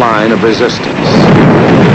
line of resistance.